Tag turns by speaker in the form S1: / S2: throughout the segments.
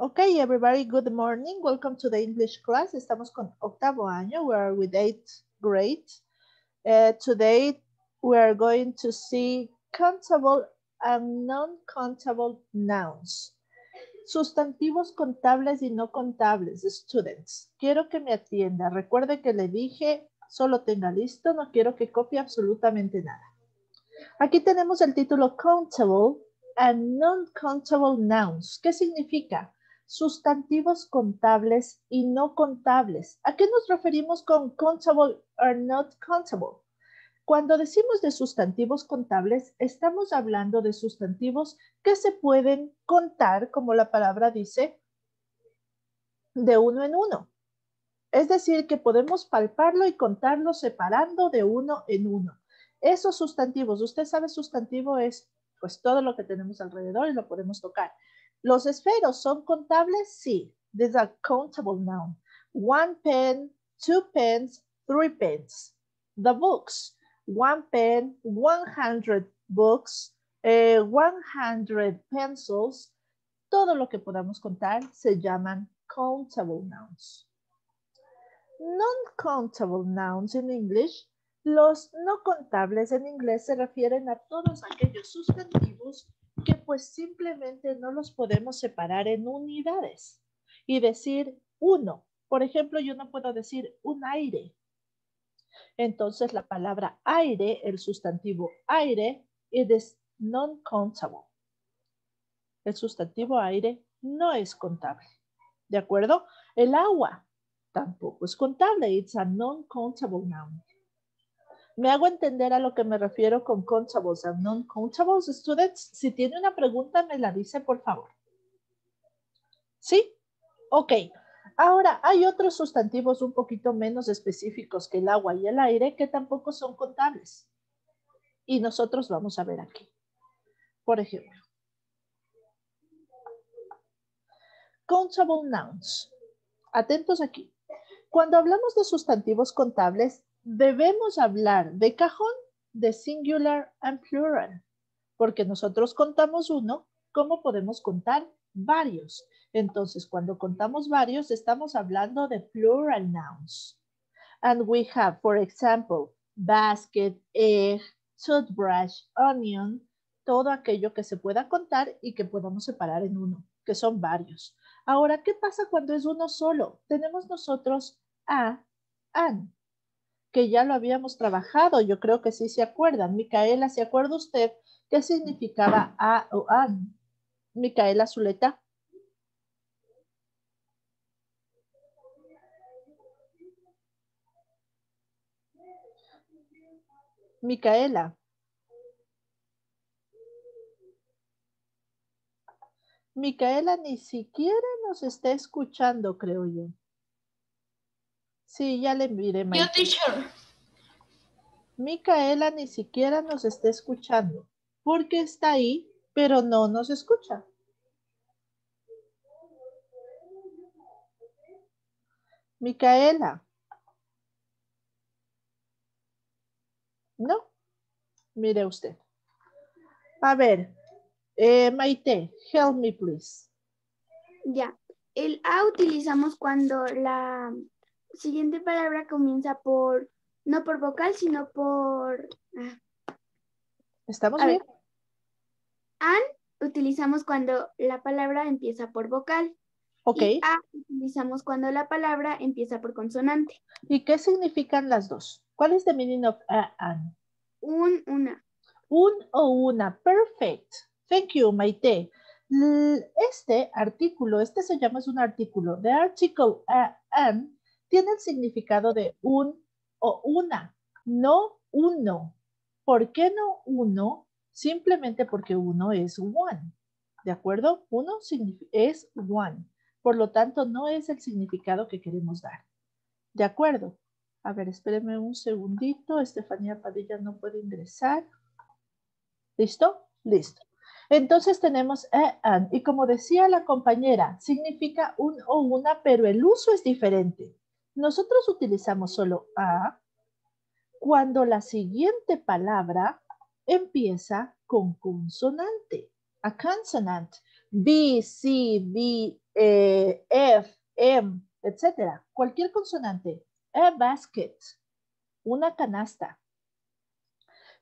S1: Okay, everybody, good morning. Welcome to the English class. Estamos con octavo año. We are with eighth grade. Uh, today, we are going to see countable and non-countable nouns. Sustantivos contables y no contables, students. Quiero que me atienda. Recuerde que le dije, solo tenga listo, no quiero que copie absolutamente nada. Aquí tenemos el título countable and non-countable nouns. ¿Qué significa? Sustantivos contables y no contables. ¿A qué nos referimos con countable or not countable? Cuando decimos de sustantivos contables, estamos hablando de sustantivos que se pueden contar, como la palabra dice, de uno en uno. Es decir, que podemos palparlo y contarlo separando de uno en uno. Esos sustantivos, usted sabe, sustantivo es pues todo lo que tenemos alrededor y lo podemos tocar. ¿Los esferos son contables? Sí. These are countable noun. One pen, two pens, three pens. The books. One pen, 100 books, eh, 100 pencils. Todo lo que podamos contar se llaman countable nouns. Non-countable nouns in English. Los no contables en inglés se refieren a todos aquellos sustantivos que pues simplemente no los podemos separar en unidades y decir uno. Por ejemplo, yo no puedo decir un aire. Entonces la palabra aire, el sustantivo aire, es non-countable. El sustantivo aire no es contable. ¿De acuerdo? El agua tampoco es contable. It's a non-countable noun. ¿Me hago entender a lo que me refiero con and non-contables, students? Si tiene una pregunta, me la dice, por favor. ¿Sí? Ok. Ahora, hay otros sustantivos un poquito menos específicos que el agua y el aire que tampoco son contables. Y nosotros vamos a ver aquí. Por ejemplo, countable nouns. Atentos aquí. Cuando hablamos de sustantivos contables, debemos hablar de cajón, de singular and plural, porque nosotros contamos uno, ¿cómo podemos contar varios? Entonces, cuando contamos varios, estamos hablando de plural nouns. And we have, for example, basket, egg, toothbrush, onion, todo aquello que se pueda contar y que podamos separar en uno, que son varios. Ahora, ¿qué pasa cuando es uno solo? Tenemos nosotros a, an que ya lo habíamos trabajado, yo creo que sí se acuerdan. Micaela, ¿se acuerda usted qué significaba a o an? Micaela Zuleta. Micaela. Micaela ni siquiera nos está escuchando, creo yo. Sí, ya le miré.
S2: Yo, teacher.
S1: Micaela ni siquiera nos está escuchando porque está ahí, pero no nos escucha. Micaela. No, mire usted. A ver, eh, Maite, help me please.
S3: Ya, el A utilizamos cuando la siguiente palabra comienza por, no por vocal, sino por... Ah.
S1: ¿Estamos bien?
S3: An utilizamos cuando la palabra empieza por vocal.
S1: Ok.
S3: Y a utilizamos cuando la palabra empieza por consonante.
S1: ¿Y qué significan las dos? ¿Cuál es the meaning of a, an?
S3: Un, una.
S1: Un o una. Perfect. Thank you, Maite. Este artículo, este se llama es un artículo. The article a, an tiene el significado de un o una, no uno. ¿Por qué no uno? Simplemente porque uno es one. ¿De acuerdo? Uno es one. Por lo tanto, no es el significado que queremos dar. ¿De acuerdo? A ver, espérenme un segundito. Estefanía Padilla no puede ingresar. ¿Listo? Listo. Entonces tenemos a, an. Y como decía la compañera, significa un o una, pero el uso es diferente. Nosotros utilizamos solo a cuando la siguiente palabra empieza con consonante, a consonant. B, C, B, eh, F, M, etc. Cualquier consonante. A basket, una canasta.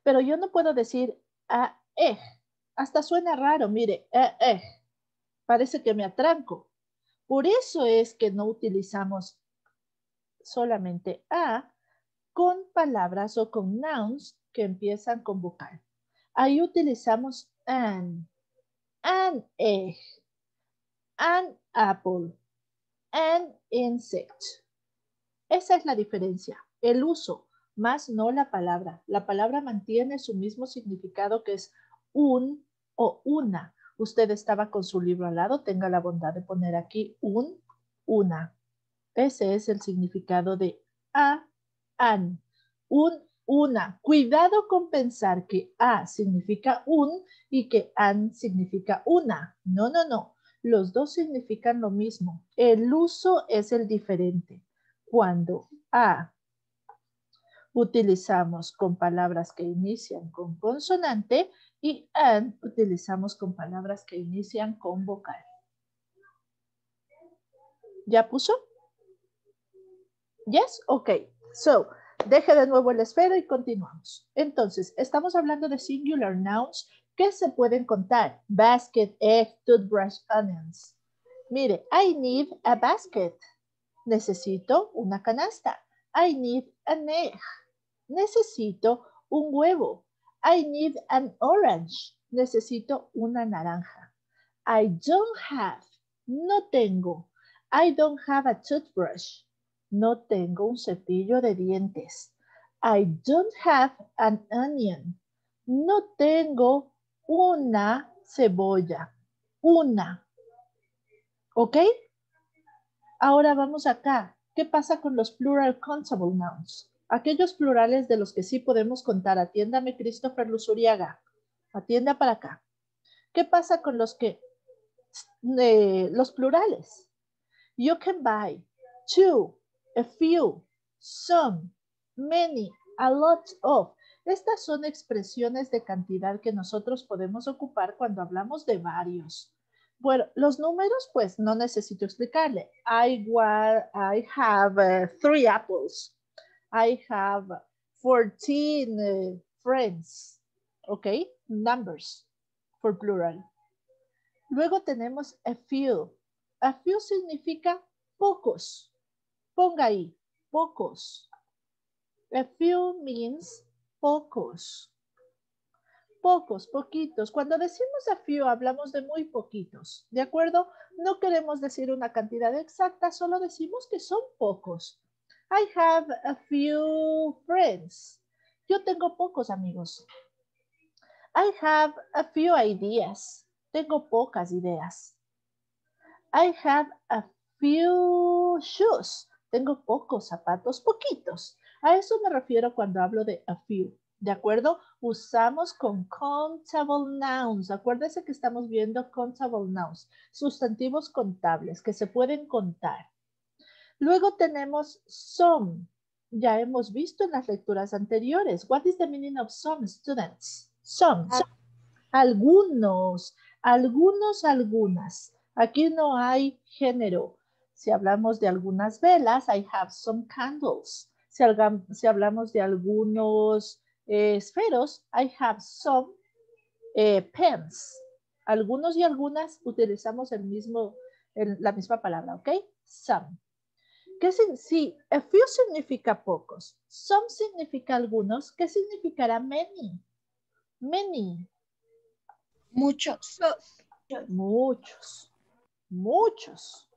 S1: Pero yo no puedo decir a, eh. Hasta suena raro, mire, eh, eh. Parece que me atranco. Por eso es que no utilizamos solamente a con palabras o con nouns que empiezan con vocal. Ahí utilizamos an, an egg, an apple, an insect. Esa es la diferencia, el uso, más no la palabra. La palabra mantiene su mismo significado que es un o una. Usted estaba con su libro al lado, tenga la bondad de poner aquí un, una. Ese es el significado de a, an. Un, una. Cuidado con pensar que a significa un y que an significa una. No, no, no. Los dos significan lo mismo. El uso es el diferente. Cuando a utilizamos con palabras que inician con consonante y an utilizamos con palabras que inician con vocal. ¿Ya puso? Yes? Ok. So, deje de nuevo el esfero y continuamos. Entonces, estamos hablando de singular nouns que se pueden contar. Basket, egg, toothbrush, onions. Mire, I need a basket. Necesito una canasta. I need an egg. Necesito un huevo. I need an orange. Necesito una naranja. I don't have. No tengo. I don't have a toothbrush. No tengo un cepillo de dientes. I don't have an onion. No tengo una cebolla. Una. ¿Ok? Ahora vamos acá. ¿Qué pasa con los plural countable nouns? Aquellos plurales de los que sí podemos contar. Atiéndame, Christopher Luzuriaga. Atienda para acá. ¿Qué pasa con los que, eh, los plurales? You can buy two, a few, some, many, a lot of. Estas son expresiones de cantidad que nosotros podemos ocupar cuando hablamos de varios. Bueno, los números, pues no necesito explicarle. I, I have uh, three apples. I have 14 uh, friends. Okay, numbers for plural. Luego tenemos a few. A few significa pocos. Ponga ahí, pocos. A few means pocos. Pocos, poquitos. Cuando decimos a few, hablamos de muy poquitos, ¿de acuerdo? No queremos decir una cantidad exacta, solo decimos que son pocos. I have a few friends. Yo tengo pocos amigos. I have a few ideas. Tengo pocas ideas. I have a few shoes. Tengo pocos zapatos, poquitos. A eso me refiero cuando hablo de a few. ¿De acuerdo? Usamos con countable nouns. Acuérdense que estamos viendo countable nouns, sustantivos contables que se pueden contar. Luego tenemos some. Ya hemos visto en las lecturas anteriores. What is the meaning of some students? Some. Ah. Algunos, algunos, algunas. Aquí no hay género. Si hablamos de algunas velas, I have some candles. Si, hablamos de algunos eh, esferos, I have some eh, pens. Algunos y algunas utilizamos el mismo, la misma palabra, ¿ok? Some. ¿Qué sí, a few significa pocos. Some significa algunos. ¿Qué significará many? Many.
S3: Muchos.
S1: Muchos. Muchos.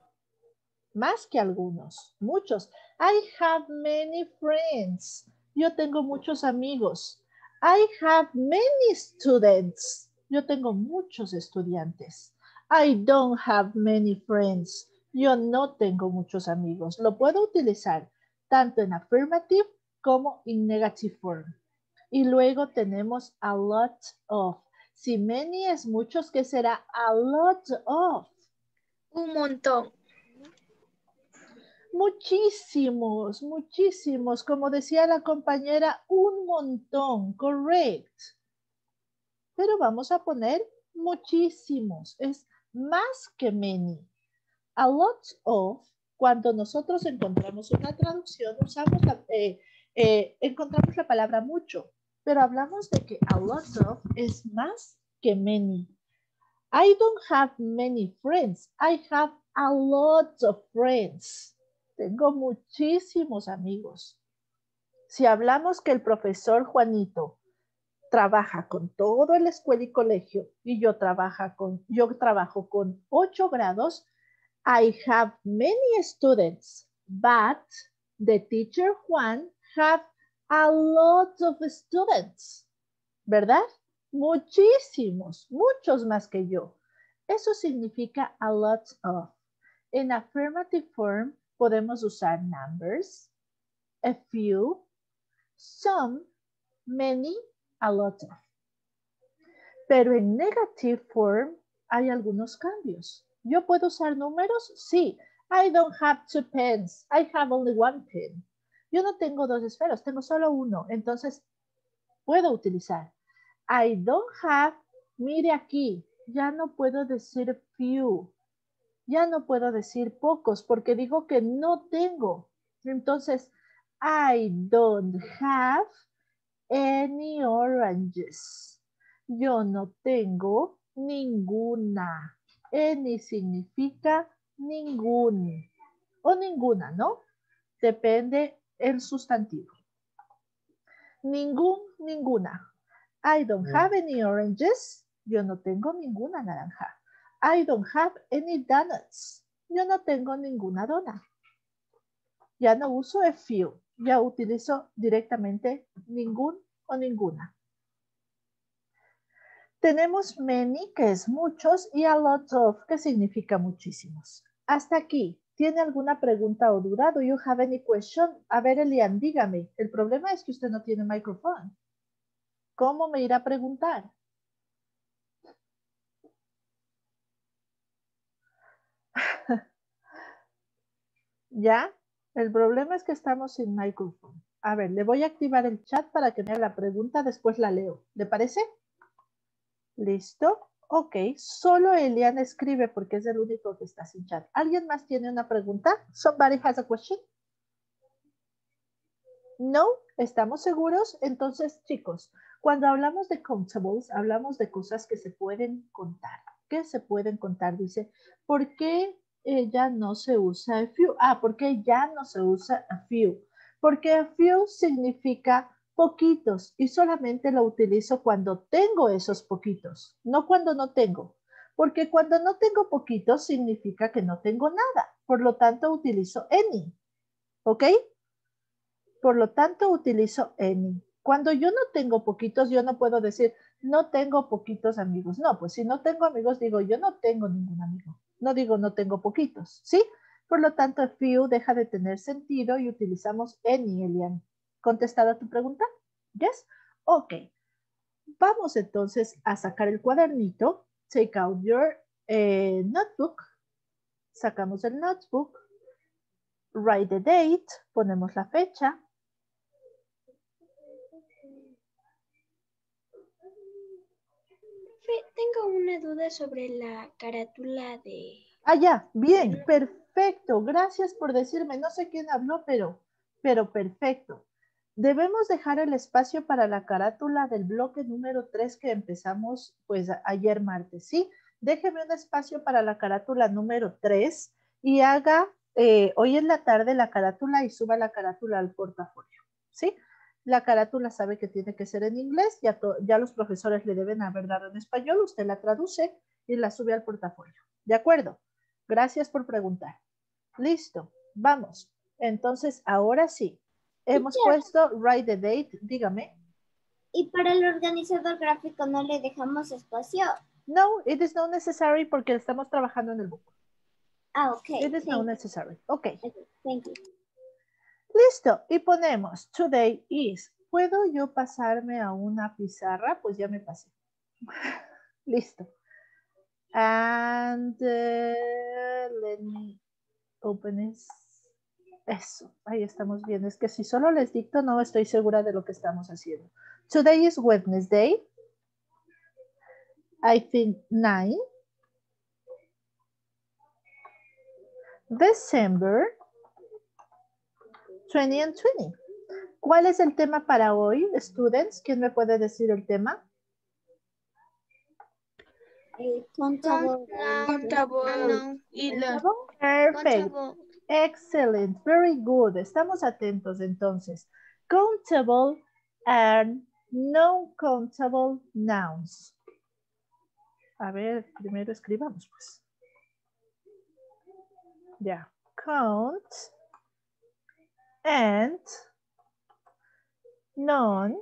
S1: Más que algunos. Muchos. I have many friends. Yo tengo muchos amigos. I have many students. Yo tengo muchos estudiantes. I don't have many friends. Yo no tengo muchos amigos. Lo puedo utilizar tanto en affirmative como en negative form. Y luego tenemos a lot of. Si many es muchos, ¿qué será a lot of?
S3: Un montón.
S1: Muchísimos, muchísimos. Como decía la compañera, un montón. Correct. Pero vamos a poner muchísimos. Es más que many. A lot of, cuando nosotros encontramos una traducción, usamos la, eh, eh, encontramos la palabra mucho, pero hablamos de que a lot of es más que many. I don't have many friends. I have a lot of friends. Tengo muchísimos amigos. Si hablamos que el profesor Juanito trabaja con todo la escuela y colegio y yo, con, yo trabajo con ocho grados, I have many students, but the teacher Juan have a lot of students, ¿verdad? Muchísimos, muchos más que yo. Eso significa a lot of. En affirmative form podemos usar numbers, a few, some, many, a lot of. Pero en negative form hay algunos cambios. ¿Yo puedo usar números? Sí. I don't have two pens. I have only one pen. Yo no tengo dos esferos, tengo solo uno. Entonces, puedo utilizar. I don't have, mire aquí, ya no puedo decir few. Ya no puedo decir pocos porque digo que no tengo. Entonces, I don't have any oranges. Yo no tengo ninguna. Any significa ningún o ninguna, ¿no? Depende el sustantivo. Ningún, ninguna. I don't have any oranges. Yo no tengo ninguna naranja. I don't have any donuts. Yo no tengo ninguna dona. Ya no uso a few. Ya utilizo directamente ningún o ninguna. Tenemos many, que es muchos, y a lot of, que significa muchísimos. Hasta aquí. ¿Tiene alguna pregunta o duda? Do you have any question? A ver, Elian, dígame. El problema es que usted no tiene micrófono. ¿Cómo me irá a preguntar? ¿Ya? El problema es que estamos sin micrófono. A ver, le voy a activar el chat para que me haga la pregunta, después la leo. ¿Le parece? ¿Listo? Ok, solo Elian escribe porque es el único que está sin chat. ¿Alguien más tiene una pregunta? Somebody has a question? No, ¿estamos seguros? Entonces, chicos, cuando hablamos de contables, hablamos de cosas que se pueden contar. ¿Qué se pueden contar? Dice, ¿por qué ella no se usa a few. Ah, porque ya no se usa a few. Porque a few significa poquitos y solamente lo utilizo cuando tengo esos poquitos, no cuando no tengo. Porque cuando no tengo poquitos significa que no tengo nada. Por lo tanto, utilizo any. ¿Ok? Por lo tanto, utilizo any. Cuando yo no tengo poquitos, yo no puedo decir, no tengo poquitos amigos. No, pues si no tengo amigos, digo, yo no tengo ningún amigo. No digo no tengo poquitos, ¿sí? Por lo tanto, few deja de tener sentido y utilizamos any, Elian. ¿Contestada tu pregunta? Yes? Ok. Vamos entonces a sacar el cuadernito. Take out your eh, notebook. Sacamos el notebook. Write the date. Ponemos la fecha.
S3: Tengo una duda sobre la carátula de...
S1: Ah, ya, bien, perfecto. Gracias por decirme. No sé quién habló, pero, pero perfecto. Debemos dejar el espacio para la carátula del bloque número 3 que empezamos pues ayer martes, ¿sí? Déjeme un espacio para la carátula número 3 y haga eh, hoy en la tarde la carátula y suba la carátula al portafolio, ¿sí? La carátula sabe que tiene que ser en inglés, ya, ya los profesores le deben haber dado en español, usted la traduce y la sube al portafolio. ¿De acuerdo? Gracias por preguntar. Listo, vamos. Entonces, ahora sí, hemos puesto write the date, dígame.
S3: ¿Y para el organizador gráfico no le dejamos espacio?
S1: No, it is not necessary porque estamos trabajando en el book.
S3: Ah, ok.
S1: It is not necessary. Ok.
S3: Thank you.
S1: Listo, y ponemos today is. ¿Puedo yo pasarme a una pizarra? Pues ya me pasé. Listo. And uh, let me open this. Eso, ahí estamos bien. Es que si solo les dicto, no estoy segura de lo que estamos haciendo. Today is Wednesday. I think nine. December 20 and 20. ¿Cuál es el tema para hoy, students? ¿Quién me puede decir el tema?
S2: Contable. Contable. Y la-
S1: Perfect.
S2: contable.
S1: Excellent. Very good. Estamos atentos entonces. Countable and non-countable nouns. A ver, primero escribamos pues. Ya. Count and non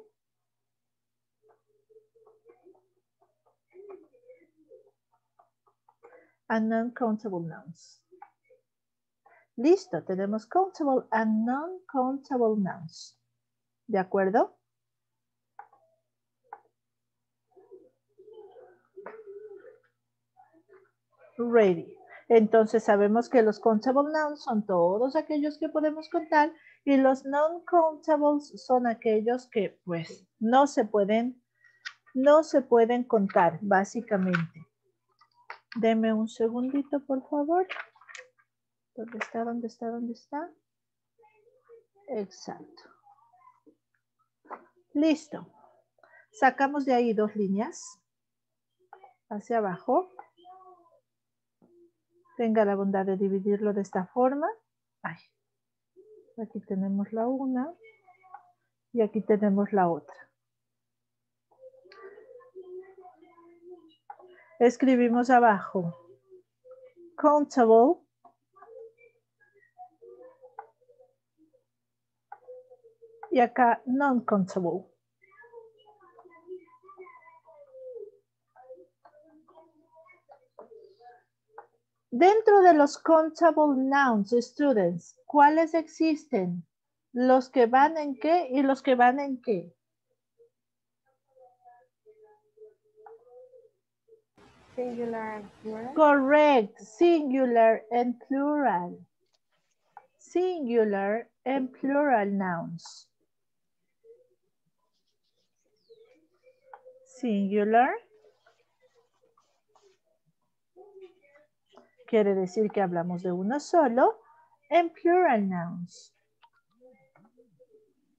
S1: and non-countable nouns. Listo, tenemos countable and non-countable nouns. ¿De acuerdo? Ready. Entonces sabemos que los countable nouns son todos aquellos que podemos contar y los non-countables son aquellos que pues no se pueden, no se pueden contar básicamente. Deme un segundito, por favor. ¿Dónde está? ¿Dónde está? ¿Dónde está? Exacto. Listo. Sacamos de ahí dos líneas hacia abajo. Tenga la bondad de dividirlo de esta forma. Ay. Aquí tenemos la una y aquí tenemos la otra. Escribimos abajo. Countable. Y acá non-countable. Dentro de los countable nouns, students, ¿cuáles existen? Los que van en qué y los que van en qué.
S2: Singular and plural.
S1: Correct. Singular and plural. Singular and plural nouns. Singular. Quiere decir que hablamos de uno solo. And plural nouns.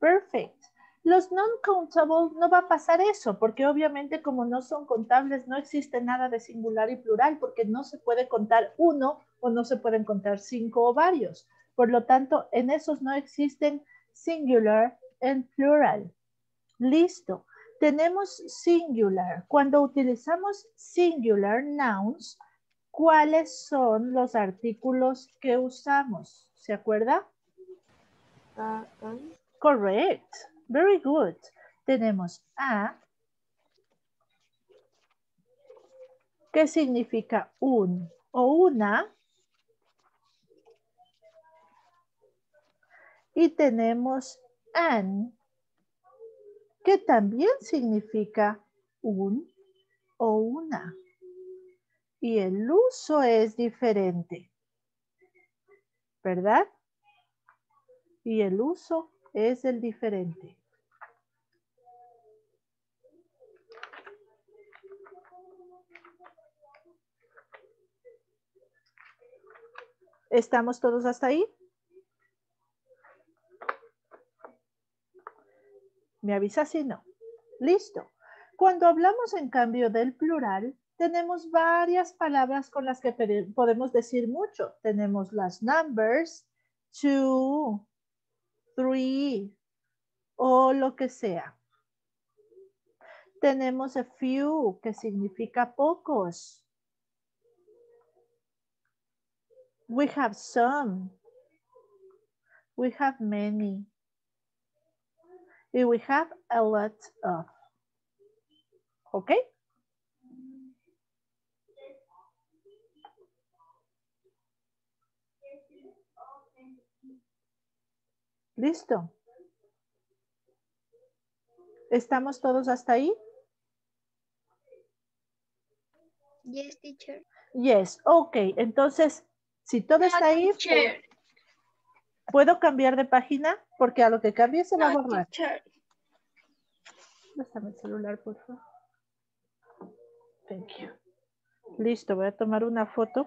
S1: Perfect. Los non-countable no va a pasar eso, porque obviamente como no son contables, no existe nada de singular y plural, porque no se puede contar uno o no se pueden contar cinco o varios. Por lo tanto, en esos no existen singular and plural. Listo. Tenemos singular. Cuando utilizamos singular nouns, ¿cuáles son los artículos que usamos? ¿Se acuerda?
S2: Um,
S1: Correct. Very good. Tenemos a, que significa un o una. Y tenemos an, que también significa un o una. Y el uso es diferente. ¿Verdad? Y el uso es el diferente. ¿Estamos todos hasta ahí? Me avisa si no. Listo. Cuando hablamos en cambio del plural, tenemos varias palabras con las que podemos decir mucho. Tenemos las numbers, two, three o lo que sea. Tenemos a few, que significa pocos. We have some. We have many. Y we have a lot of. ¿Ok? Listo. ¿Estamos todos hasta ahí?
S3: Yes, teacher.
S1: Yes, ok. Entonces, si todo está ahí,
S2: teacher.
S1: ¿puedo cambiar de página? Porque a lo que cambie se va a borrar.
S2: teacher.
S1: El celular, por favor. Thank you. Listo, voy a tomar una foto.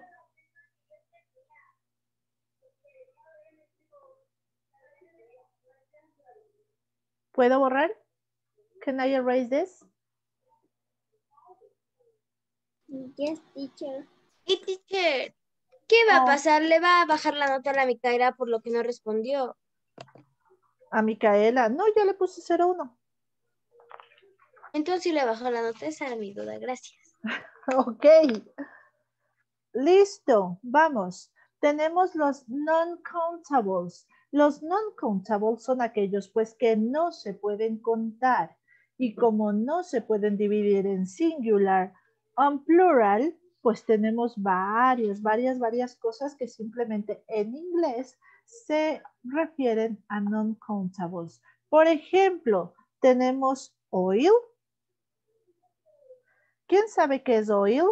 S1: ¿Puedo borrar? Can I erase this?
S2: Yes, teacher.
S4: Y teacher, ¿qué va a pasar? ¿Le va a bajar la nota a la Micaela por lo que no respondió?
S1: A Micaela. No, ya le puse 01.
S4: Entonces le bajó la nota, esa era mi duda, gracias.
S1: Ok. Listo, vamos. Tenemos los non-countables. Los non-countables son aquellos pues que no se pueden contar. Y como no se pueden dividir en singular o en plural, pues tenemos varias, varias, varias cosas que simplemente en inglés se refieren a non-countables. Por ejemplo, tenemos oil. ¿Quién sabe qué es oil?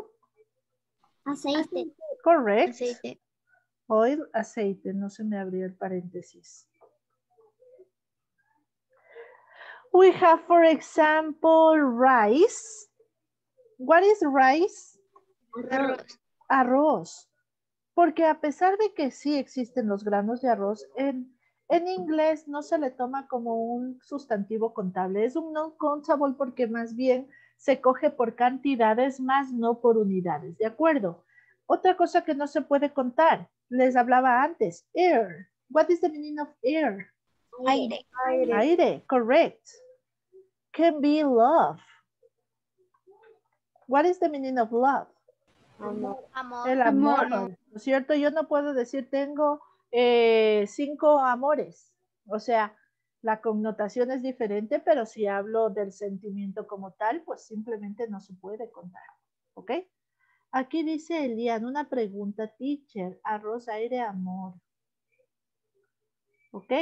S2: Aceite.
S1: Correct.
S4: Aceite.
S1: Oil, aceite. No se me abrió el paréntesis. We have, for example, rice. What is rice?
S4: Arroz.
S1: Arroz. Porque a pesar de que sí existen los granos de arroz, en, en inglés no se le toma como un sustantivo contable. Es un non-countable porque más bien se coge por cantidades más no por unidades. ¿De acuerdo? Otra cosa que no se puede contar, les hablaba antes, air. What is the meaning of air?
S4: Aire.
S1: Aire, correct. Can be love. What is the meaning of love?
S2: Amor.
S1: El amor, ¿no es cierto? Yo no puedo decir tengo eh, cinco amores. O sea, la connotación es diferente, pero si hablo del sentimiento como tal, pues simplemente no se puede contar. ¿Ok? Aquí dice Elian, una pregunta, teacher, arroz, aire, amor. ¿Ok?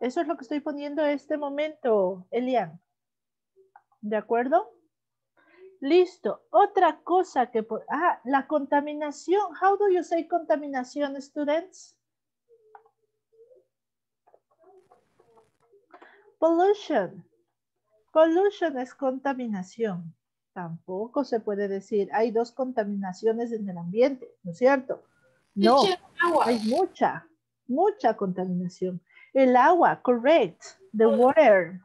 S1: Eso es lo que estoy poniendo en este momento, Elian. ¿De acuerdo? Listo. Otra cosa que... Ah, la contaminación. How do you say contaminación, students? Pollution. Pollution es contaminación. Tampoco se puede decir hay dos contaminaciones en el ambiente, ¿no es cierto? No, hay mucha, mucha contaminación. El agua, correct. The water.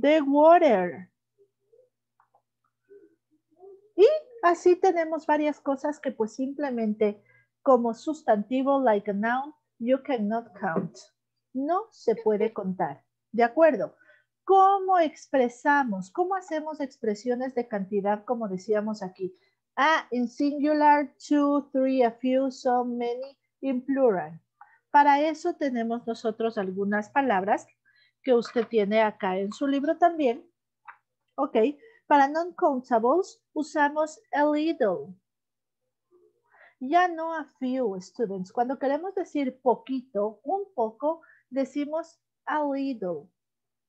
S1: The water. Y así tenemos varias cosas que pues simplemente como sustantivo, like a noun, you cannot count. No se puede contar. ¿De acuerdo? ¿Cómo expresamos? ¿Cómo hacemos expresiones de cantidad como decíamos aquí? Ah, in singular, two, three, a few, some, many, in plural. Para eso tenemos nosotros algunas palabras que usted tiene acá en su libro también. Ok, para non-countables usamos a little. Ya no a few students. Cuando queremos decir poquito, un poco, decimos a little.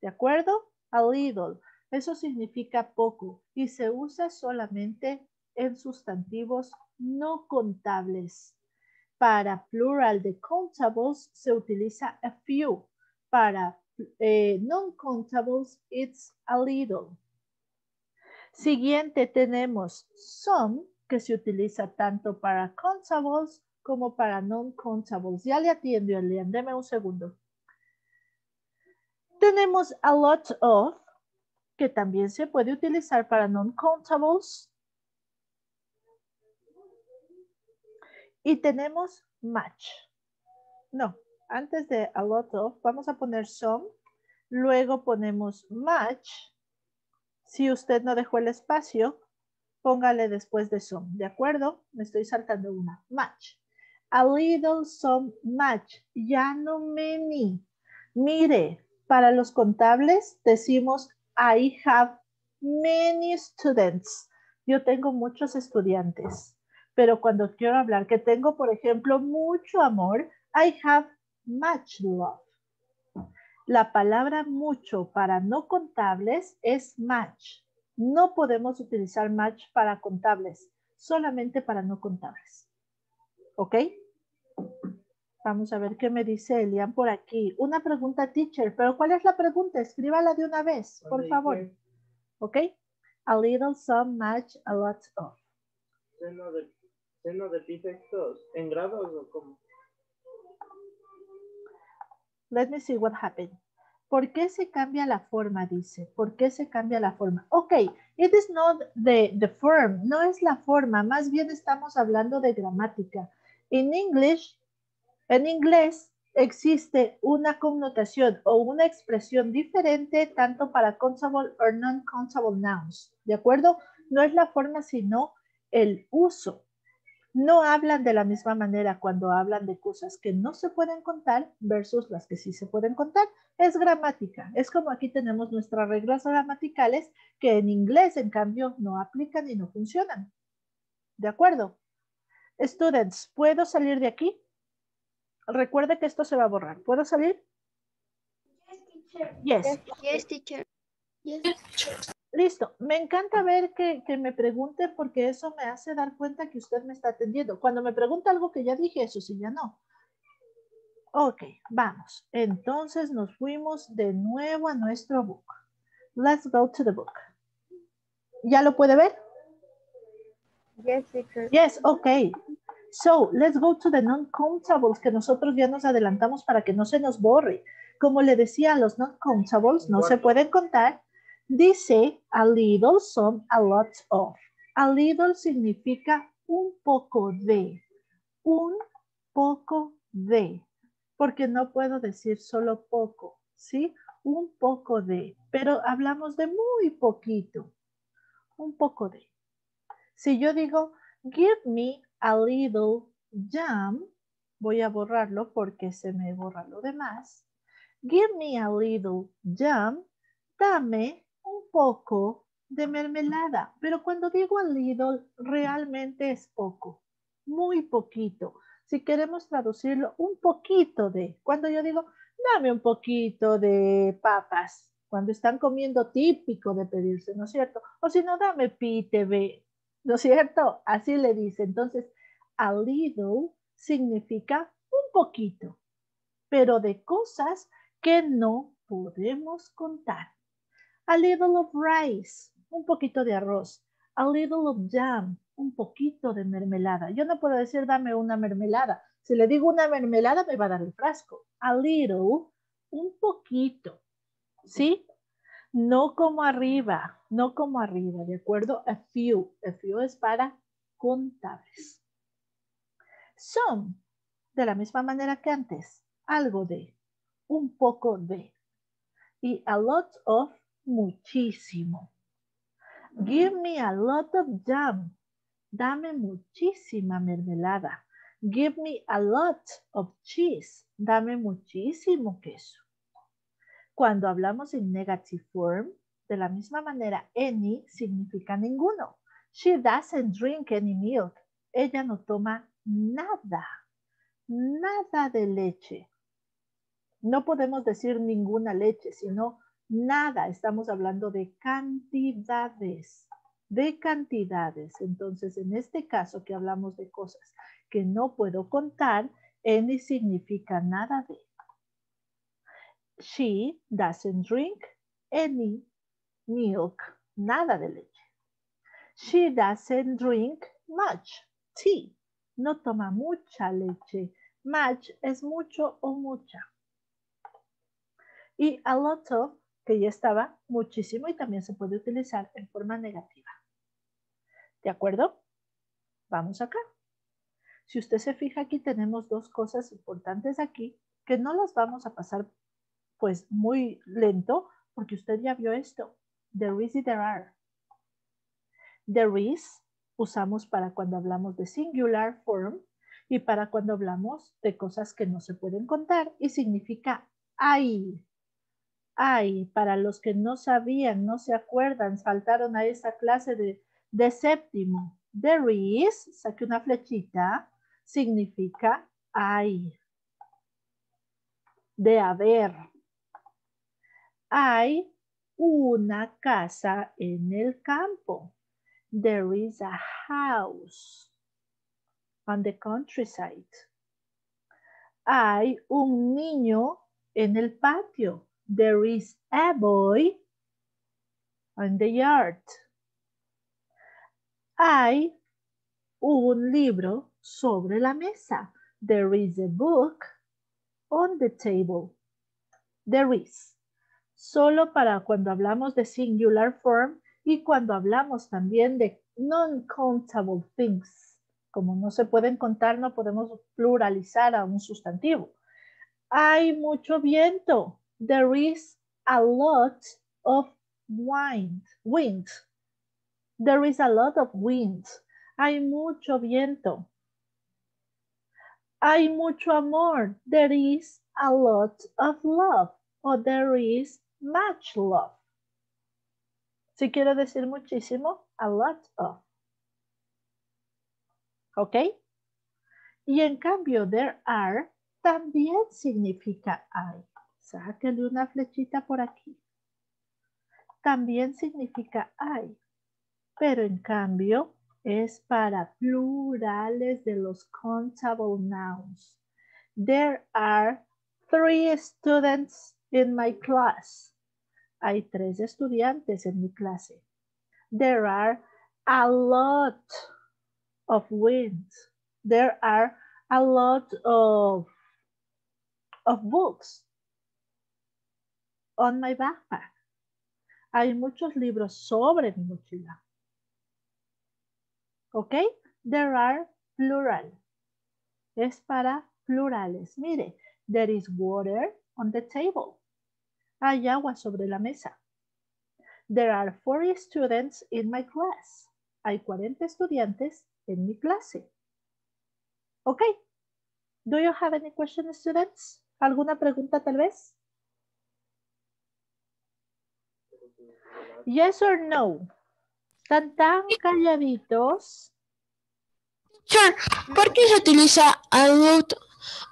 S1: ¿De acuerdo? A little. Eso significa poco y se usa solamente en sustantivos no contables. Para plural de countables se utiliza a few. Para eh, non-countables, it's a little. Siguiente tenemos some, que se utiliza tanto para countables como para non-countables. Ya le atiendo, Elian, deme un segundo. Tenemos a lot of, que también se puede utilizar para non-countables. Y tenemos much. No, antes de a lot of, vamos a poner some. Luego ponemos much. Si usted no dejó el espacio, póngale después de some, ¿de acuerdo? Me estoy saltando una. Much. A little, some, much. Ya no many. Mire, para los contables decimos I have many students. Yo tengo muchos estudiantes. Pero cuando quiero hablar que tengo, por ejemplo, mucho amor, I have much love. La palabra mucho para no contables es much. No podemos utilizar much para contables, solamente para no contables. ¿Ok? Vamos a ver qué me dice Elian por aquí. Una pregunta, teacher, pero ¿cuál es la pregunta? Escríbala de una vez, por favor. ¿Ok? A little, some, much, a lot of.
S5: Seno de, seno de pi sectos, ¿en grados o cómo?
S1: Let me see what happened. ¿Por qué se cambia la forma? Dice. ¿Por qué se cambia la forma? Ok, it is not the, the form. No es la forma. Más bien estamos hablando de gramática. En English, en inglés, existe una connotación o una expresión diferente tanto para countable o non-countable nouns. ¿De acuerdo? No es la forma, sino el uso. No hablan de la misma manera cuando hablan de cosas que no se pueden contar versus las que sí se pueden contar. Es gramática. Es como aquí tenemos nuestras reglas gramaticales que en inglés, en cambio, no aplican y no funcionan. ¿De acuerdo? Students, ¿puedo salir de aquí? Recuerde que esto se va a borrar. ¿Puedo salir? Yes.
S4: Yes, teacher.
S1: Listo. Me encanta ver que, que, me pregunte porque eso me hace dar cuenta que usted me está atendiendo. Cuando me pregunta algo que ya dije, eso sí, ya no. Ok, vamos. Entonces nos fuimos de nuevo a nuestro book. Let's go to the book. ¿Ya lo puede ver?
S2: Yes, teacher.
S1: Yes, okay. So, let's go to the non-countables que nosotros ya nos adelantamos para que no se nos borre. Como le decía, los non-countables no se pueden contar. Dice a little, some, a lot of. A little significa un poco de. Un poco de. Porque no puedo decir solo poco, ¿sí? Un poco de. Pero hablamos de muy poquito. Un poco de. Si yo digo, give me a little jam, voy a borrarlo porque se me borra lo demás. Give me a little jam, dame un poco de mermelada. Pero cuando digo a little, realmente es poco, muy poquito. Si queremos traducirlo, un poquito de. Cuando yo digo, dame un poquito de papas, cuando están comiendo típico de pedirse, ¿no es cierto? O si no, dame PTV, ¿no es cierto? Así le dice. Entonces, a little significa un poquito, pero de cosas que no podemos contar. A little of rice, un poquito de arroz. A little of jam, un poquito de mermelada. Yo no puedo decir dame una mermelada. Si le digo una mermelada me va a dar el frasco. A little, un poquito. ¿Sí? No como arriba, no como arriba, ¿de acuerdo? A few. A few es para contables. Some, de la misma manera que antes, algo de, un poco de. Y a lot of, muchísimo. Give me a lot of jam. Dame muchísima mermelada. Give me a lot of cheese. Dame muchísimo queso. Cuando hablamos en negative form, de la misma manera, any significa ninguno. She doesn't drink any milk. Ella no toma nada, nada de leche. No podemos decir ninguna leche, sino nada. Estamos hablando de cantidades, de cantidades. Entonces, en este caso que hablamos de cosas que no puedo contar, any significa nada de. She doesn't drink any milk, nada de leche. She doesn't drink much tea. No toma mucha leche. Much es mucho o mucha. Y a lot of, que ya estaba muchísimo y también se puede utilizar en forma negativa. ¿De acuerdo? Vamos acá. Si usted se fija aquí tenemos dos cosas importantes aquí que no las vamos a pasar pues muy lento porque usted ya vio esto. There is y there are. There is usamos para cuando hablamos de singular form y para cuando hablamos de cosas que no se pueden contar y significa hay. Hay, para los que no sabían, no se acuerdan, saltaron a esa clase de, de séptimo. There is, saque una flechita, significa hay. De haber. Hay una casa en el campo. There is a house on the countryside. Hay un niño en el patio. There is a boy on the yard. Hay un libro sobre la mesa. There is a book on the table. There is. Solo para cuando hablamos de singular form y cuando hablamos también de non-countable things. Como no se pueden contar, no podemos pluralizar a un sustantivo. Hay mucho viento. There is a lot of wind. Wind. There is a lot of wind. Hay mucho viento. Hay mucho amor. There is a lot of love. Or there is much love. Si quiero decir muchísimo, a lot of. ¿Ok? Y en cambio, there are también significa hay. Sáquenle una flechita por aquí. También significa hay. Pero en cambio, es para plurales de los countable nouns. There are three students in my class. Hay tres estudiantes en mi clase. There are a lot of winds. There are a lot of, of books on my backpack. Hay muchos libros sobre mi mochila. ¿Ok? There are plural. Es para plurales. Mire, there is water on the table. Hay agua sobre la mesa. There are 40 students in my class. Hay 40 estudiantes en mi clase. ¿Ok? Do you have any questions, students? ¿Alguna pregunta tal vez? Yes or no? ¿Están tan calladitos?
S5: Teacher, ¿por qué se utiliza a lot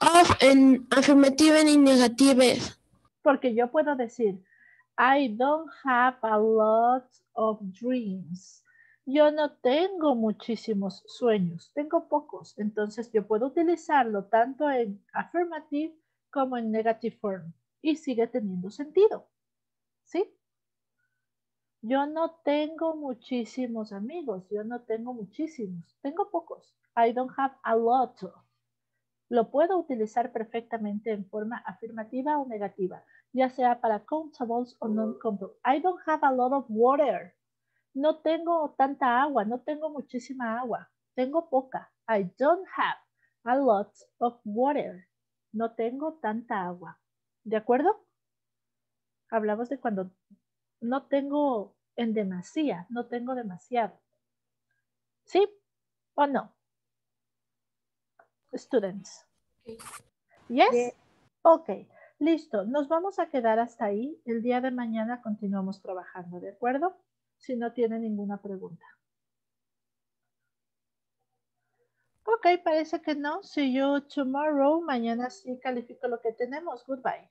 S5: of en afirmativas y negativas?
S1: Porque yo puedo decir, I don't have a lot of dreams. Yo no tengo muchísimos sueños, tengo pocos. Entonces yo puedo utilizarlo tanto en affirmative como en negative form y sigue teniendo sentido. ¿Sí? Yo no tengo muchísimos amigos, yo no tengo muchísimos, tengo pocos. I don't have a lot of. Lo puedo utilizar perfectamente en forma afirmativa o negativa, ya sea para countables o non-countable. I don't have a lot of water. No tengo tanta agua, no tengo muchísima agua, tengo poca. I don't have a lot of water. No tengo tanta agua. ¿De acuerdo? Hablamos de cuando no tengo en demasía, no tengo demasiado. ¿Sí o no? Students. Yes? Ok, listo. Nos vamos a quedar hasta ahí. El día de mañana continuamos trabajando, ¿de acuerdo? Si no tiene ninguna pregunta. Ok, parece que no. See you tomorrow. Mañana sí califico lo que tenemos. Goodbye.